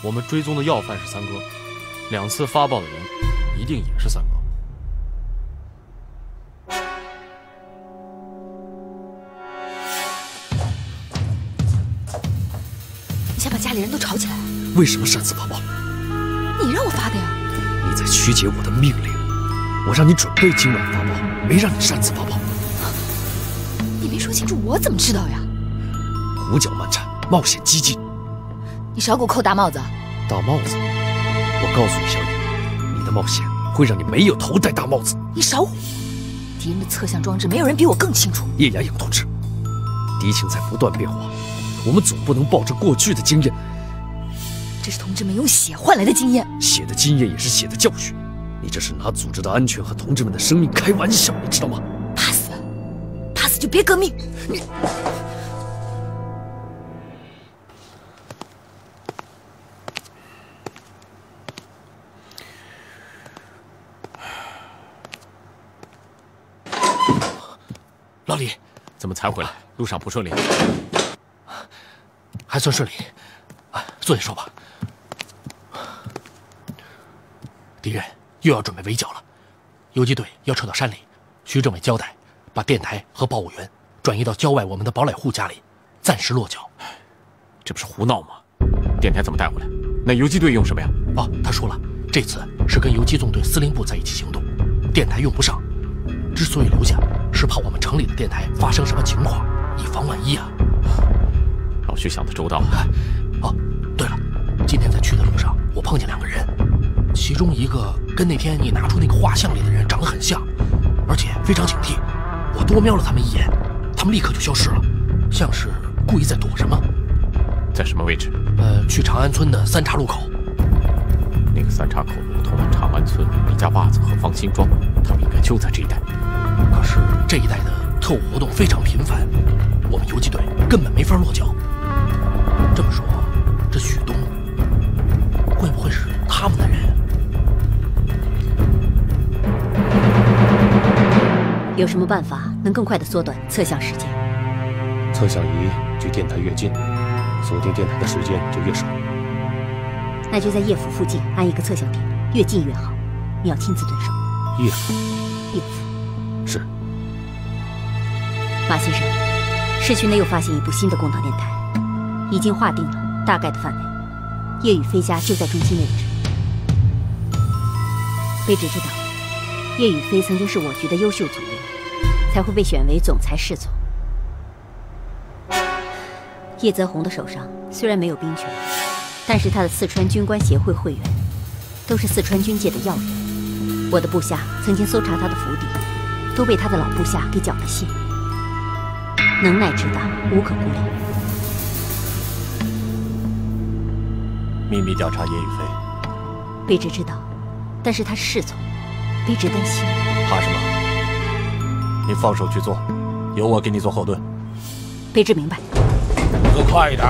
我们追踪的要犯是三哥，两次发报的人一定也是三哥。你想把家里人都吵起来？为什么擅自发报？你让我发的呀！你在曲解我的命令。我让你准备今晚发报，没让你擅自发报。你没说清楚，我怎么知道呀？胡搅蛮缠，冒险激进。你少给我扣大帽子！大帽子！我告诉你，小雨，你的冒险会让你没有头戴大帽子。你少唬！敌人的测向装置，没有人比我更清楚。叶雅颖同志，敌情在不断变化，我们总不能抱着过去的经验。这是同志们用血换来的经验，血的经验也是血的教训。你这是拿组织的安全和同志们的生命开玩笑，你知道吗？怕死，怕死就别革命。你，才回来？路上不顺利？还算顺利。坐下说吧。敌人又要准备围剿了，游击队要撤到山里。徐政委交代，把电台和报务员转移到郊外我们的堡垒户家里，暂时落脚。这不是胡闹吗？电台怎么带回来？那游击队用什么呀？哦，他说了，这次是跟游击纵队司令部在一起行动，电台用不上。之所以留下，是怕我们城里的电台发生什么情况，以防万一啊。老徐想的周到。哦，对了，今天在去的路上，我碰见两个人，其中一个跟那天你拿出那个画像里的人长得很像，而且非常警惕。我多瞄了他们一眼，他们立刻就消失了，像是故意在躲什么。在什么位置？呃，去长安村的三岔路口。那个三岔口路通往长安村李家坝子和方新庄，他们应该就在这一带。可是这一带的特务活动非常频繁，我们游击队根本没法落脚。这么说，这许东会不会是他们的人？有什么办法能更快的缩短测向时间？测向仪距电台越近，锁定电台的时间就越少。那就在叶府附近安一个测向点，越近越好。你要亲自蹲守。叶府，叶府是。马先生，市区内又发现一部新的共党电台，已经划定了大概的范围。叶宇飞家就在中心位置。卑职知道，叶宇飞曾经是我局的优秀组员，才会被选为总裁侍从。叶泽宏的手上虽然没有兵权，但是他的四川军官协会会员，都是四川军界的要员。我的部下曾经搜查他的府邸，都被他的老部下给缴了械。能耐之大，无可估量。秘密调查叶宇飞，卑职知道，但是他是侍从，卑职担心。怕什么？你放手去做，有我给你做后盾。卑职明白。动作快一点。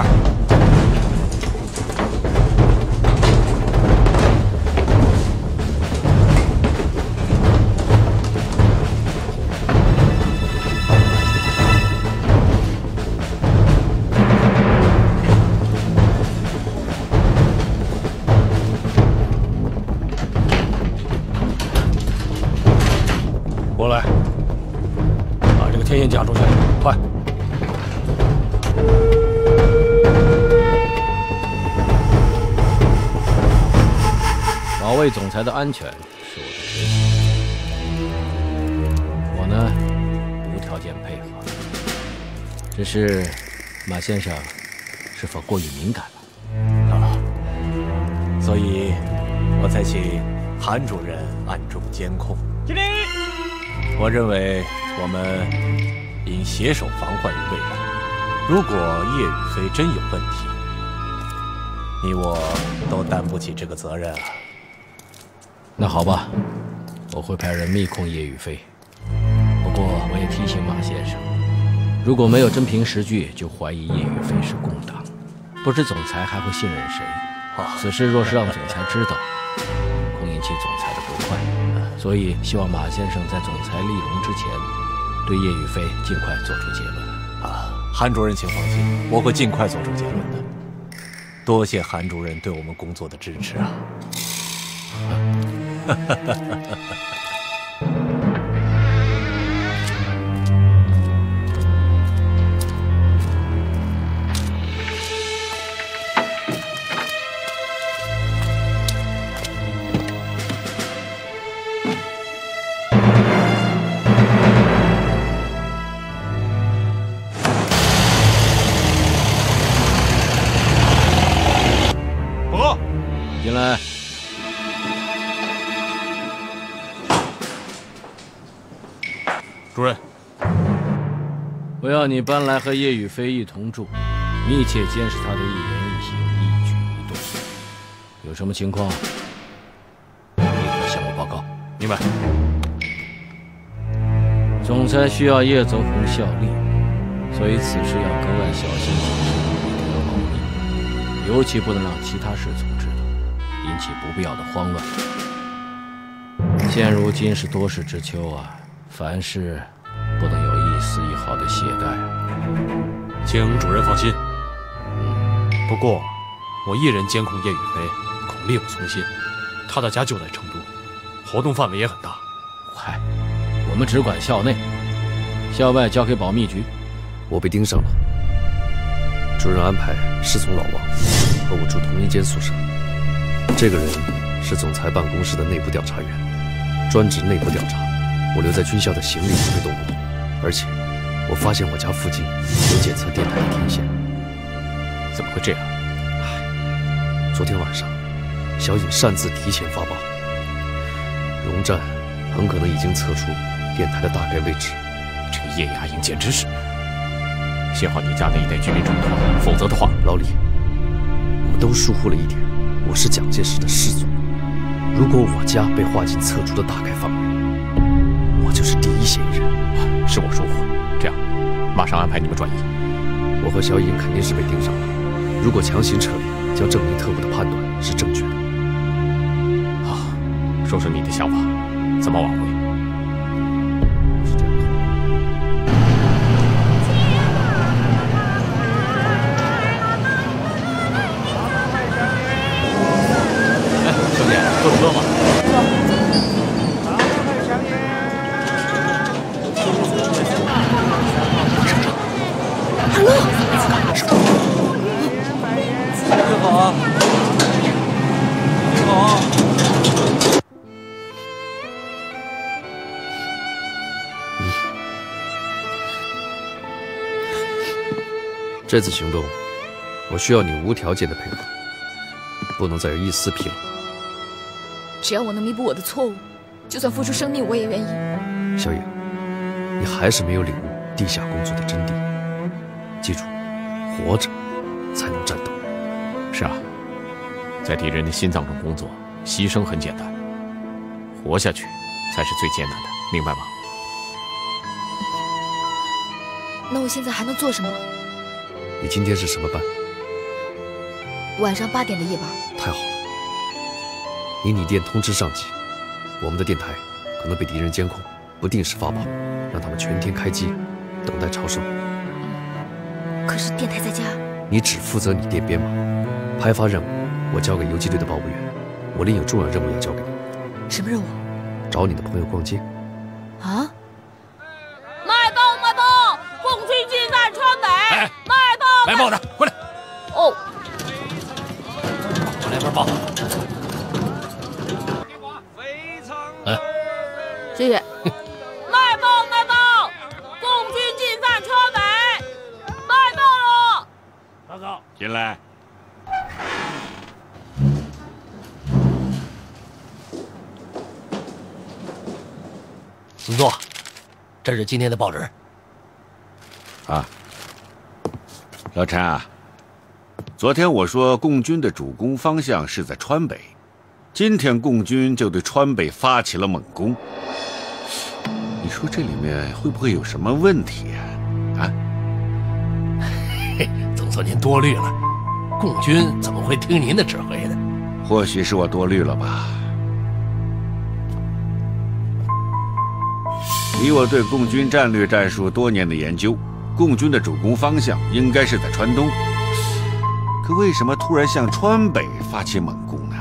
保卫总裁的安全是我的职责，我呢无条件配合。只是马先生是否过于敏感了？啊，所以我才请韩主任暗中监控。敬礼。我认为我们应携手防患于未然。如果叶宇飞真有问题，你我都担不起这个责任啊。那好吧，我会派人密控叶宇飞。不过我也提醒马先生，如果没有真凭实据就怀疑叶宇飞是共党，不知总裁还会信任谁？此事若是让总裁知道，恐引起总裁的不快。所以希望马先生在总裁立龙之前，对叶宇飞尽快做出结论。啊，韩主任请放心，我会尽快做出结论的。多谢韩主任对我们工作的支持啊！进来。主任，我要你搬来和叶宇飞一同住，密切监视他的一言一行、一举一动。有什么情况，立刻向我报告。明白。总裁需要叶泽宏效力，所以此事要格外小心谨慎，一定要保密，尤其不能让其他侍从知道，引起不必要的慌乱。现如今是多事之秋啊，凡事不能有一丝一毫的懈怠。请主任放心。不过，我一人监控叶宇飞，恐力不从心。他的家就在成都，活动范围也很大。嗨，我们只管校内，校外交给保密局。我被盯上了，主任安排侍从老王和我住同一间宿舍。这个人是总裁办公室的内部调查员，专职内部调查。我留在军校的行李不会动不动，而且我发现我家附近有检测电台的天线。怎么会这样？昨天晚上，小颖擅自提前发报，荣战很可能已经测出电台的大概位置。这个叶雅英简直是……幸好你家那一带居民众多，否则的话，老李，我们都疏忽了一点。我是蒋介石的师祖，如果我家被划进测出的大概范围。是我疏忽。这样，马上安排你们转移。我和小影肯定是被盯上了，如果强行撤离，将证明特务的判断是正确的。好，说说你的想法，怎么挽回？这次行动，我需要你无条件的配合，不能再有一丝纰漏。只要我能弥补我的错误，就算付出生命我也愿意。小野，你还是没有领悟地下工作的真谛。记住，活着才能战斗。是啊，在敌人的心脏中工作，牺牲很简单，活下去才是最艰难的，明白吗？那我现在还能做什么？你今天是什么班？晚上八点的夜班。太好了，你拟电通知上级，我们的电台可能被敌人监控，不定时发报，让他们全天开机，等待超收。可是电台在家，你只负责你电编码，派发任务我交给游击队的报务员，我另有重要任务要交给你，什么任务？找你的朋友逛街。今天的报纸。啊，老陈啊，昨天我说共军的主攻方向是在川北，今天共军就对川北发起了猛攻。你说这里面会不会有什么问题啊？啊？嘿，总算您多虑了，共军怎么会听您的指挥呢？或许是我多虑了吧。以我对共军战略战术多年的研究，共军的主攻方向应该是在川东。可为什么突然向川北发起猛攻呢？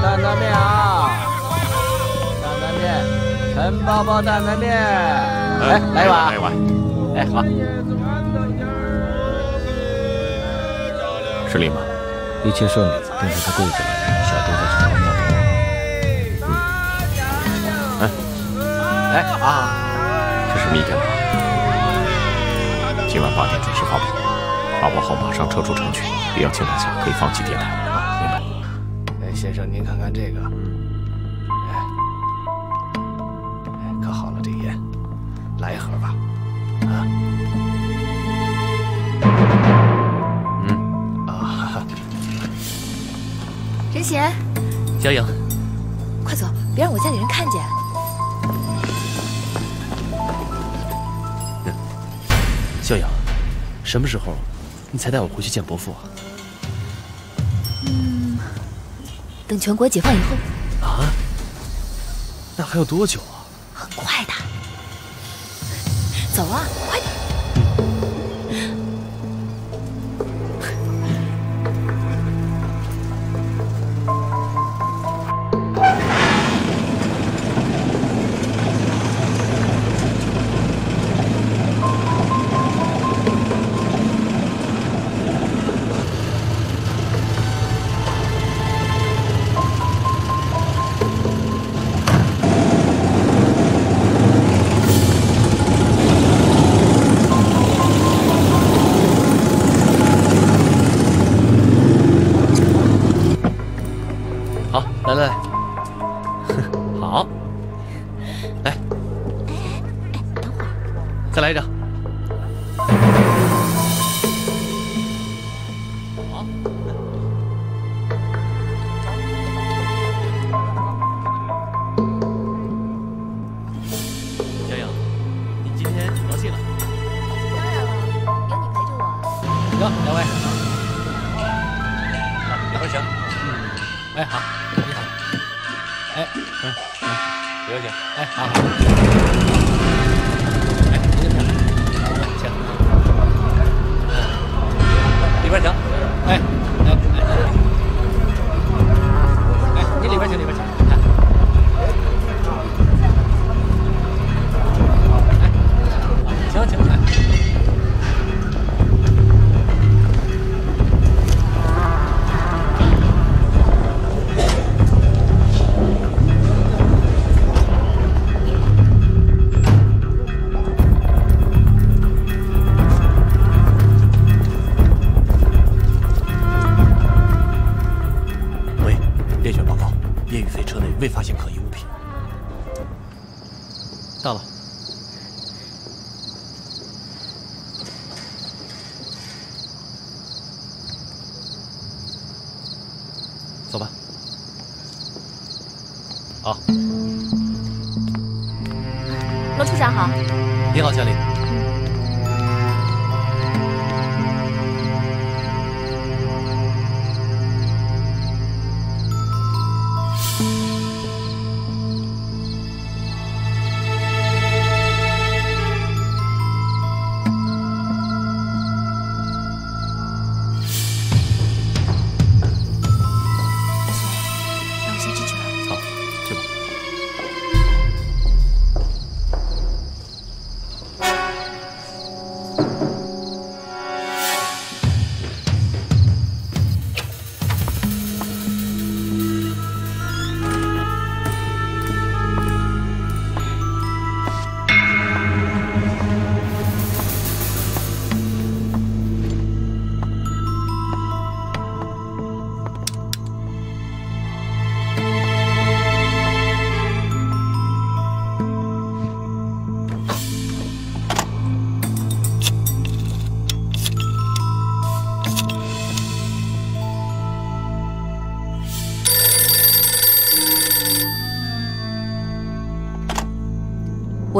担担面啊！担担面，陈包包担担面。哎，来一碗。来一碗。哎，好。是令吗？一切顺利，跟着他柜子里。小周在城隍哎，啊，这是密电吗？今晚八点准时发布，发布后马上撤出城区，必要情况下可以放弃电台。啊，明白。哎，先生，您看看这个。哎，哎，可好了，这烟，来一盒吧。啊。嗯。啊。任贤。小影。快走，别让我家里人看见。什么时候你才带我回去见伯父啊？嗯，等全国解放以后。啊？那还有多久啊？很快的。走啊，哎我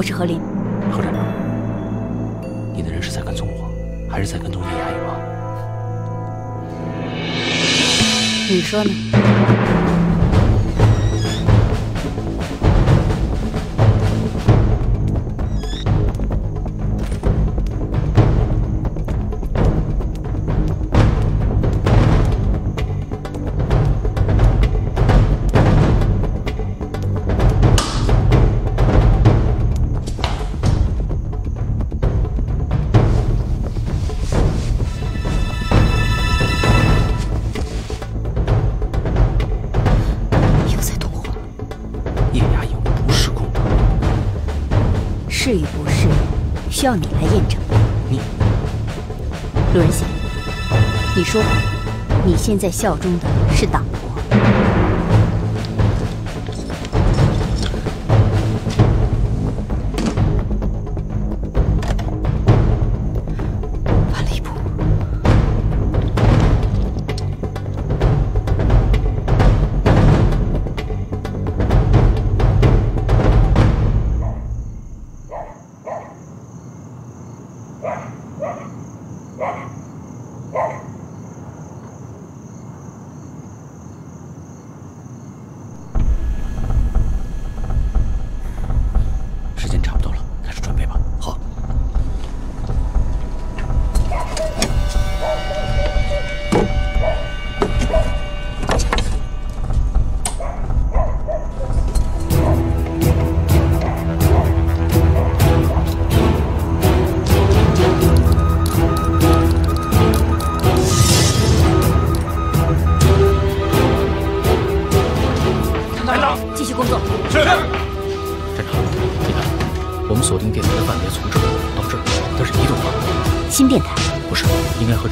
是何林，何站长，你的人是在跟踪我，还是在跟踪叶雅颖啊？你说呢？是，与不是需要你来验证。你陆仁贤，你说你现在效忠的是党国。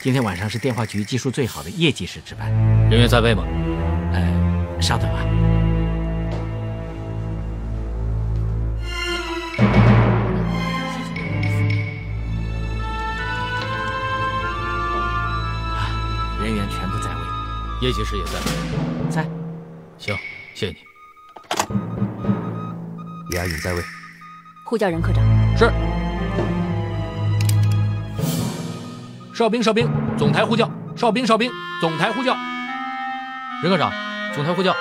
今天晚上是电话局技术最好的叶技师值班。人员在位吗？呃，稍等啊。人员全部在位叶技师也在，在。行，谢谢你。李阿允在位。呼叫任科长。是。哨兵，哨兵，总台呼叫。哨兵，哨兵，总台呼叫。任科长，总台呼叫。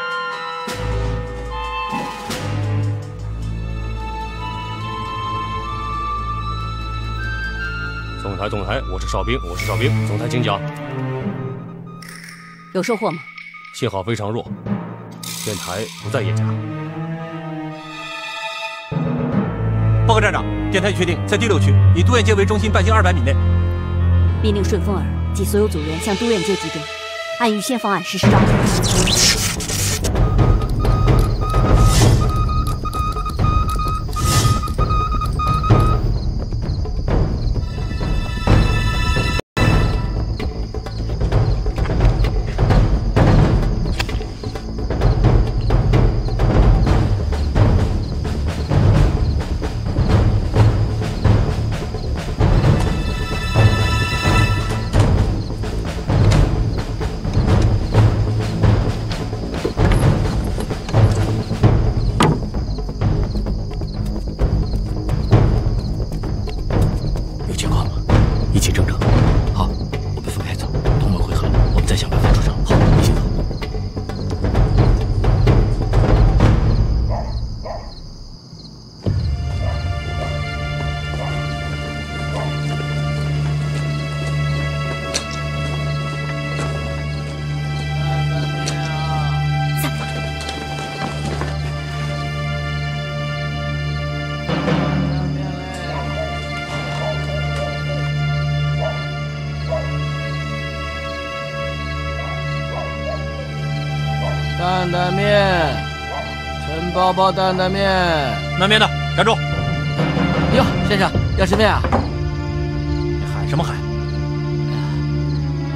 总台，总台，我是哨兵，我是哨兵，总台请讲。有收获吗？信号非常弱，电台不在叶家。报告站长，电台已确定在第六区，以都院街为中心半径二百米内。命令顺风耳及所有组员向都院街集中，按预先方案实施抓捕。包包担担面，担面的，站住！哟，先生要吃面啊？你喊什么喊？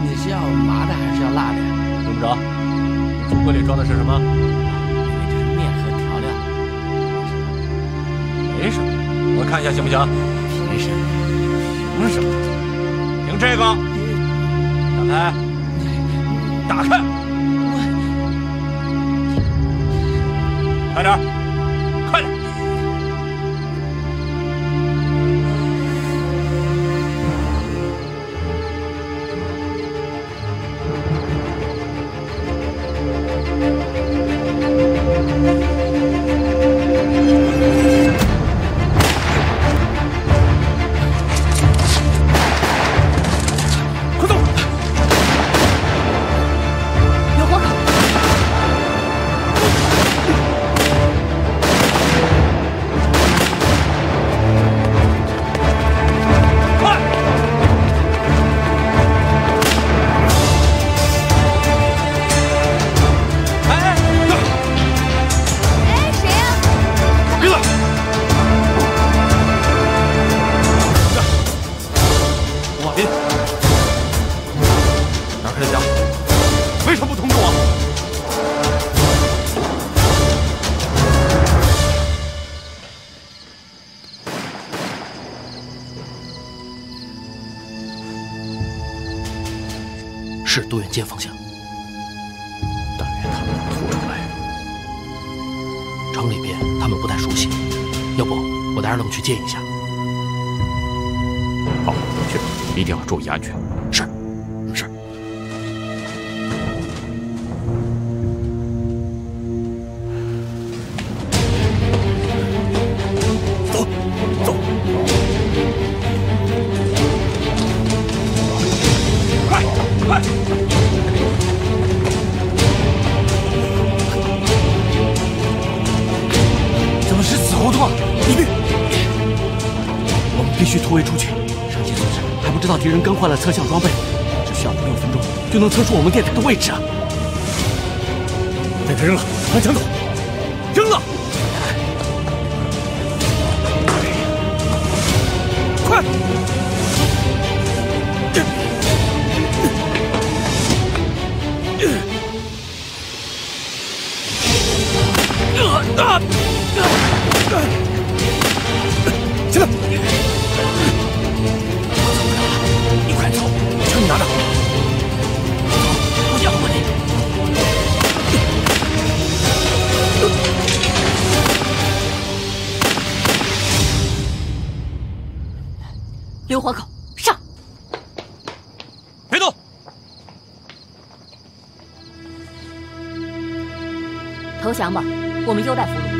你是要麻的还是要辣的呀？用不着。橱柜里装的是什么？以为就是面和调料。没什么，我看一下行不行？凭什么？凭什么？凭这个。打开。打开。快为什么不通知我？是多远街方向。但愿他们能突出来。城里边他们不太熟悉，要不我带二愣去接应一下。好，去，一定要注意安全。换了测向装备，只需要五六分钟就能测出我们电台的位置啊！电台扔了，拿枪走，扔了！快！我们优待俘虏。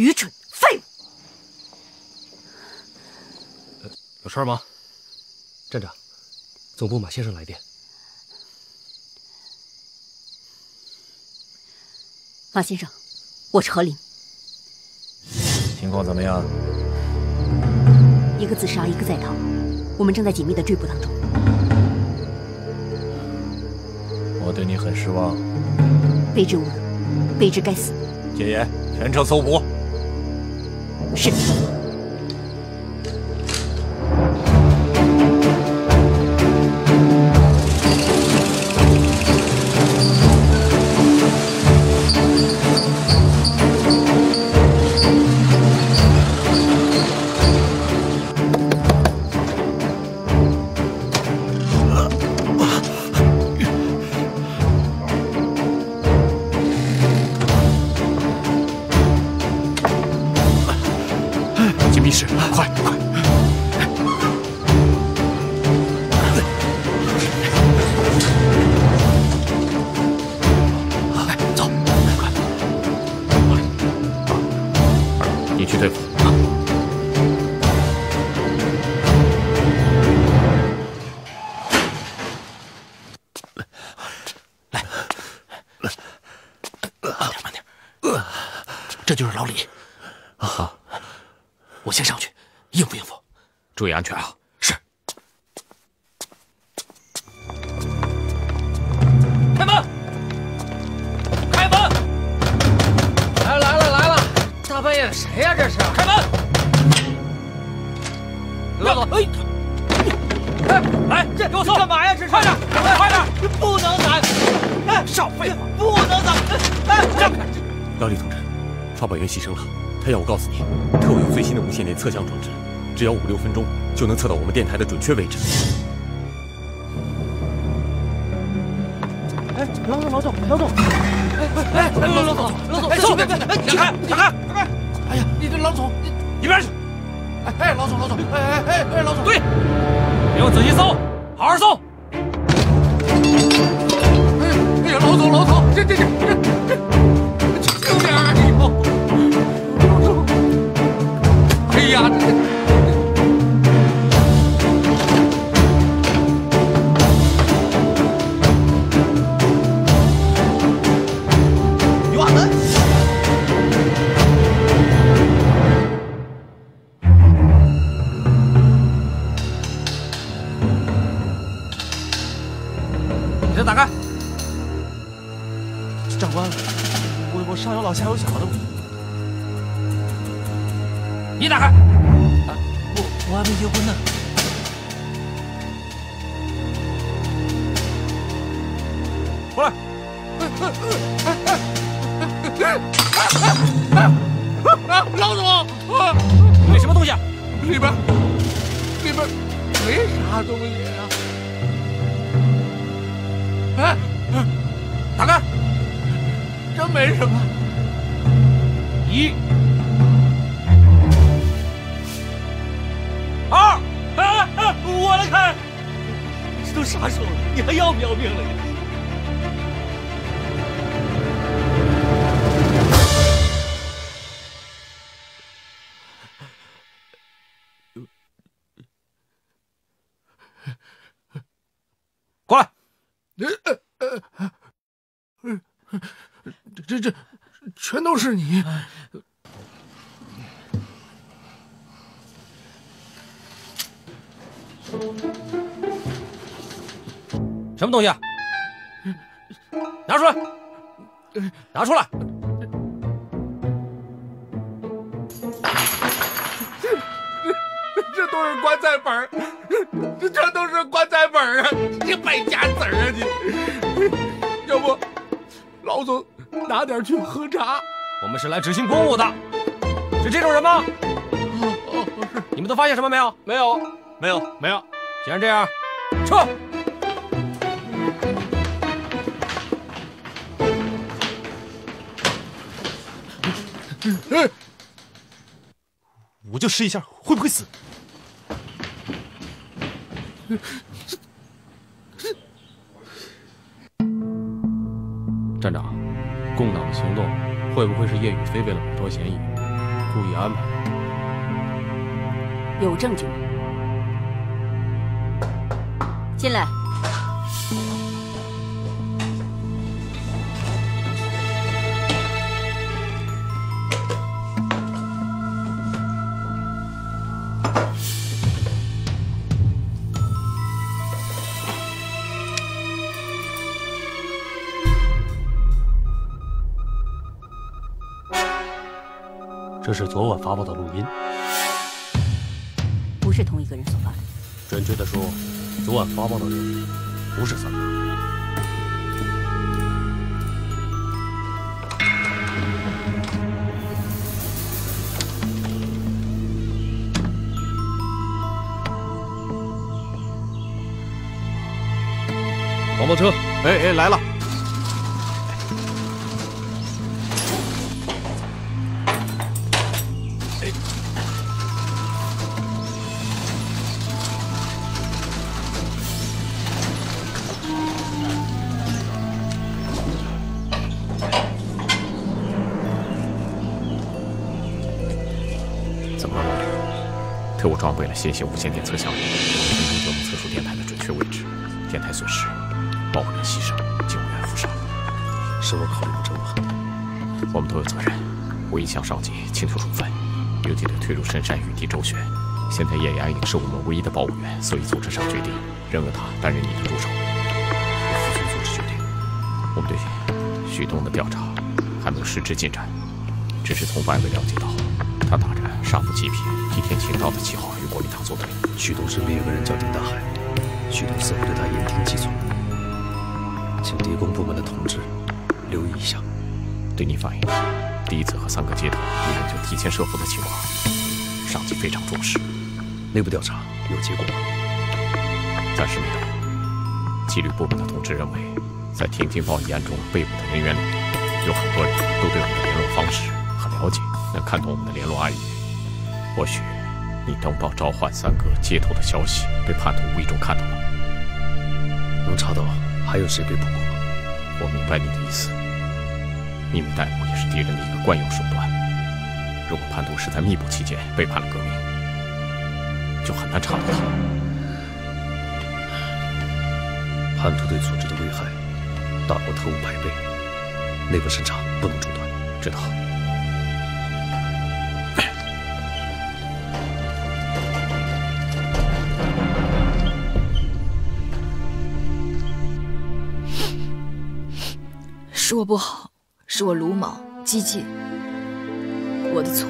愚蠢废物！有事吗？站长，总部马先生来电。马先生，我是何林。情况怎么样？一个自杀，一个在逃，我们正在紧密的追捕当中。我对你很失望。卑职无能，卑职该死。戒严，全城搜捕。是。只要五六分钟就能测到我们电台的准确位置。哎，老总，老总，老总！哎哎哎，老总，老总，哎，走，别别别，让开，让开，让开！哎呀，你这老总，你一边去！哎哎，老总，老总，哎哎哎哎，老总，对，给我仔细搜，好好搜。哎哎呀，老总，老总，这这这这这，为什么。一、二，哎哎，我来开。这都啥时候了，你还要不要命了？这这这全都是你。什么东西？啊？拿出来！拿出来！这都是棺材本儿，这全都是棺材本儿啊！你败家子儿啊你！要不，老总拿点去喝茶。我们是来执行公务的，是这种人吗？哦哦，是。你们都发现什么没有？没有，没有，没有。既然这样，撤。我就试一下，会不会死？站长，共党的行动会不会是叶宇飞为了摆脱嫌疑，故意安排的？有证据吗？进来。这是昨晚发布的录音，不是同一个人所发的。准确的说，昨晚发报的人不是三哥。黄包车，哎哎，来了。怎么了，老李？特务装备了新型无线电测向仪，五分钟就能测出电台的准确位置。电台损失，报务员牺牲，警务员负伤。是我考虑的这么狠，我们都有责任。我已向上级请求处分，游击队退入深山与敌周旋。现在叶阳影是我们唯一的保护员，所以组织上决定任命他担任你的助手。我服从组织决定。我们对徐东的调查还没有实质进展，只是从外围了解到，杀富济贫、替天行道的旗号与国民党作对。徐东身边有个人叫丁大海，徐东似乎对他言听计从，请敌工部门的同志留意一下。对你反映第一次和三个接头敌人就提前设伏的情况，上级非常重视。内部调查有结果吗？暂时没有。纪律部门的同志认为，在天津报一案中被捕的人员里，有很多人都对我们的联络方式很了解，能看懂我们的联络暗语。或许你登报召唤三哥接头的消息被叛徒无意中看到了。能查到还有谁被捕过吗？我明白你的意思。秘密逮捕也是敌人的一个惯用手段。如果叛徒是在密捕期间背叛了革命，就很难查到他。叛徒对组织的危害大过特务百倍，内部审查不能中断。知道。是我不好，是我鲁莽激进，我的错，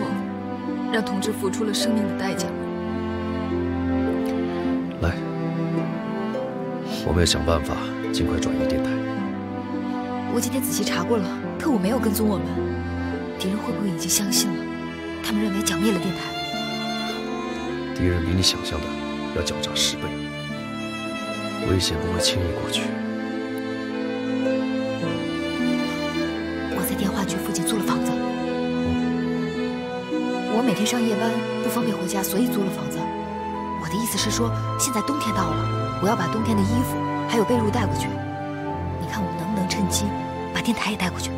让同志付出了生命的代价。来，我们要想办法尽快转移电台。我今天仔细查过了，特务没有跟踪我们，敌人会不会已经相信了？他们认为剿灭了电台。敌人比你想象的要狡诈十倍，危险不会轻易过去。上夜班不方便回家，所以租了房子。我的意思是说，现在冬天到了，我要把冬天的衣服还有被褥带过去。你看我们能不能趁机把电台也带过去？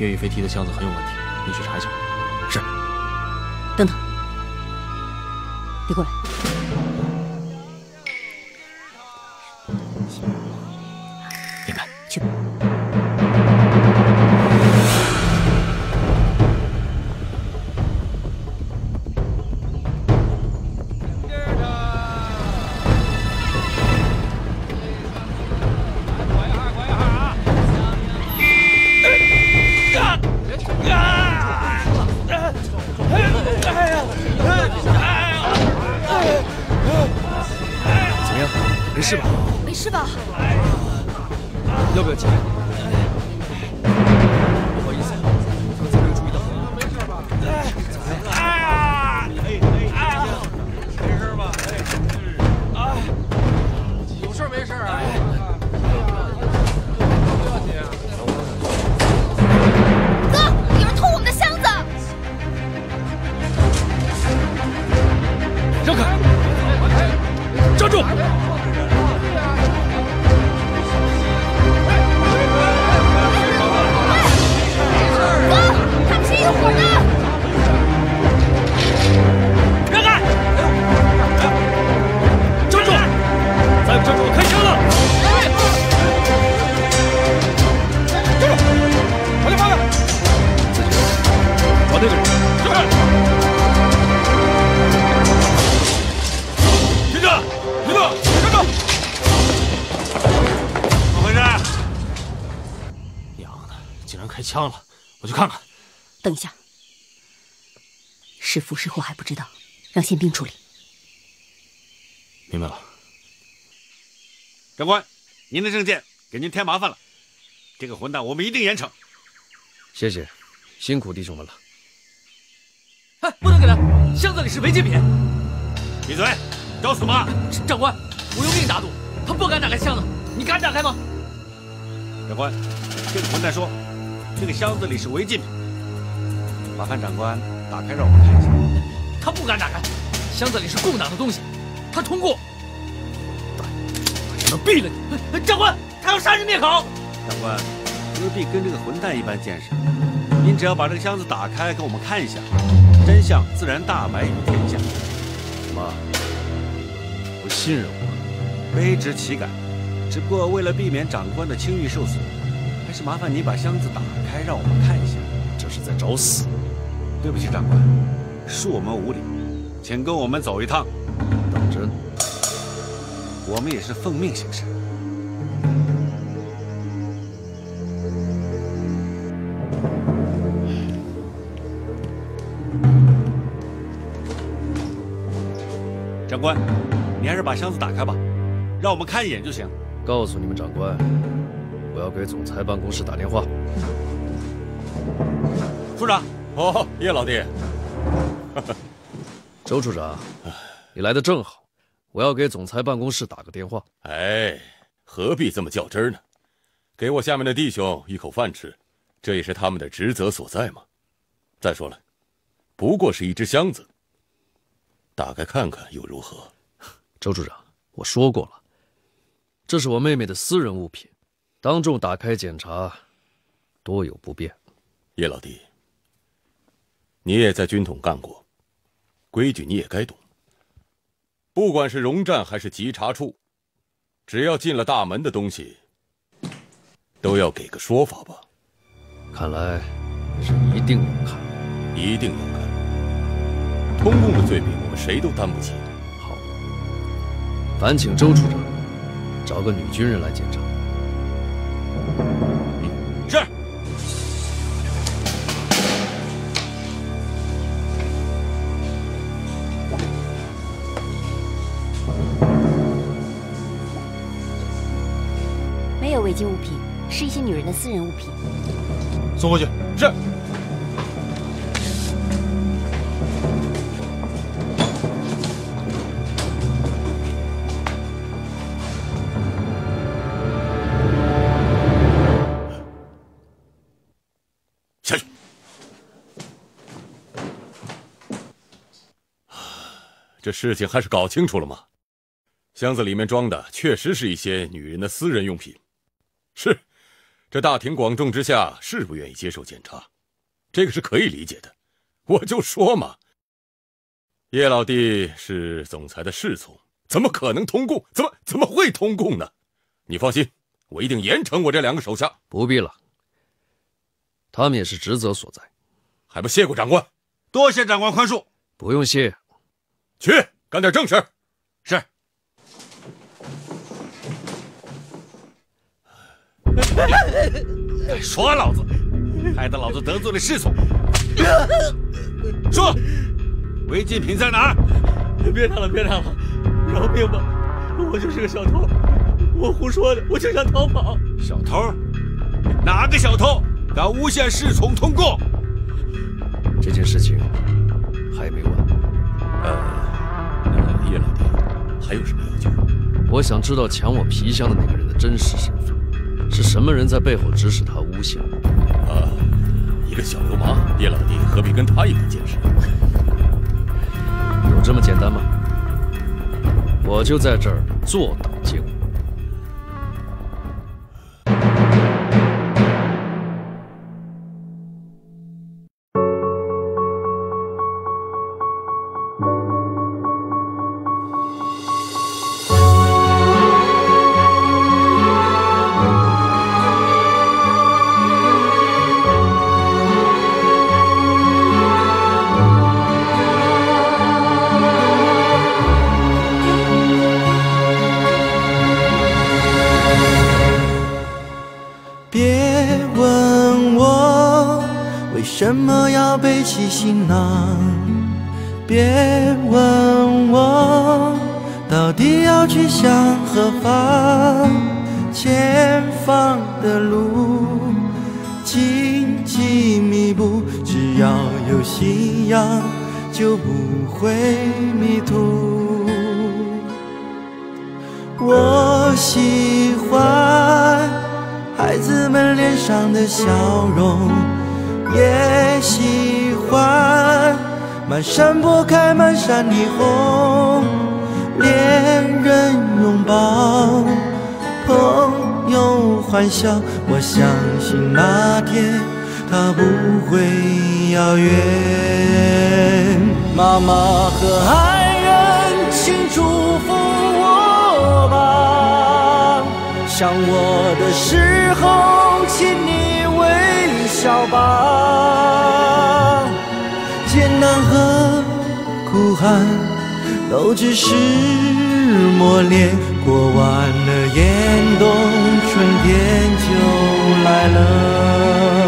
叶宇飞提的箱子很有问题，你去查一下。是。等等，你过来。等一下，是福是祸还不知道，让宪兵处理。明白了。长官，您的证件给您添麻烦了，这个混蛋我们一定严惩。谢谢，辛苦弟兄们了。哎，不能给他，箱子里是违禁品。闭嘴，找死吗？长官，我用命打赌，他不敢打开箱子，你敢打开吗？长官，这个混蛋说，这个箱子里是违禁品。麻烦长官打开让我们看一下。他不敢打开，箱子里是共党的东西，他通过。能毙了你！长官，他要杀人灭口！长官，何必跟这个混蛋一般见识？您只要把这个箱子打开，给我们看一下，真相自然大白于天下。什么？不信任我？卑职岂敢？只不过为了避免长官的清誉受损，还是麻烦你把箱子打开，让我们看一下。这是在找死！对不起，长官，恕我们无礼，请跟我们走一趟。当真？我们也是奉命行事。长官，你还是把箱子打开吧，让我们看一眼就行。告诉你们长官，我要给总裁办公室打电话。处长，哦，叶老弟，周处长，你来的正好，我要给总裁办公室打个电话。哎，何必这么较真呢？给我下面的弟兄一口饭吃，这也是他们的职责所在嘛。再说了，不过是一只箱子，打开看看又如何？周处长，我说过了，这是我妹妹的私人物品，当众打开检查，多有不便。叶老弟，你也在军统干过，规矩你也该懂。不管是荣站还是稽查处，只要进了大门的东西，都要给个说法吧。看来是一定要看，一定要看。通共的罪名，我们谁都担不起。好，烦请周处长找个女军人来检查。没有违禁物品，是一些女人的私人物品。送过去。是。下去。这事情还是搞清楚了吗？箱子里面装的确实是一些女人的私人用品。是，这大庭广众之下是不愿意接受检查，这个是可以理解的。我就说嘛，叶老弟是总裁的侍从，怎么可能通共？怎么怎么会通共呢？你放心，我一定严惩我这两个手下。不必了，他们也是职责所在，还不谢过长官？多谢长官宽恕。不用谢，去干点正事。是。敢说老子，害得老子得罪了侍从。说，违禁品在哪儿？别打了，别打了，饶命吧！我就是个小偷，我胡说的，我就想逃跑。小偷？哪个小偷敢诬陷侍从通共？这件事情还没完。呃，那叶老弟还有什么要求？我想知道抢我皮箱的那个人的真实身份。是什么人在背后指使他诬陷？啊，一个小流氓，叶老弟何必跟他一般见识？有这么简单吗？我就在这儿坐等荆棘密布，只要有信仰，就不会迷途。我喜欢。孩子们脸上的笑容，也喜欢满山坡开满山霓虹，恋人拥抱，有欢笑。我相信那天它不会遥远。妈妈和爱人，请祝福我吧。想我的时候，请你微笑吧。艰难和苦寒都只是磨练，过完了严冬，春天就来了。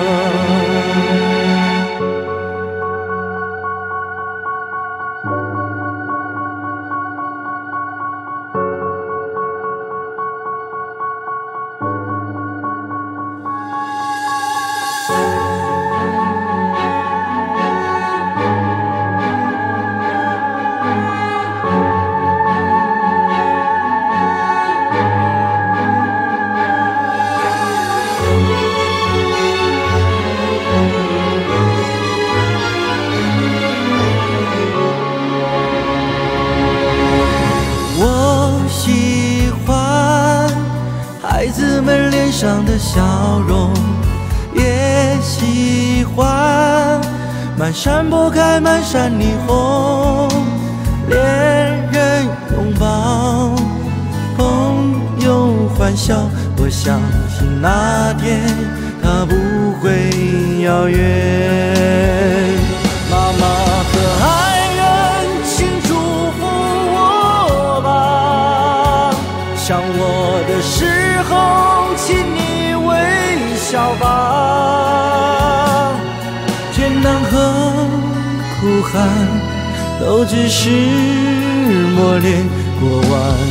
山坡开满山霓虹，恋人拥抱，朋友欢笑。我相信那天它不会遥远。都只是磨练，过往。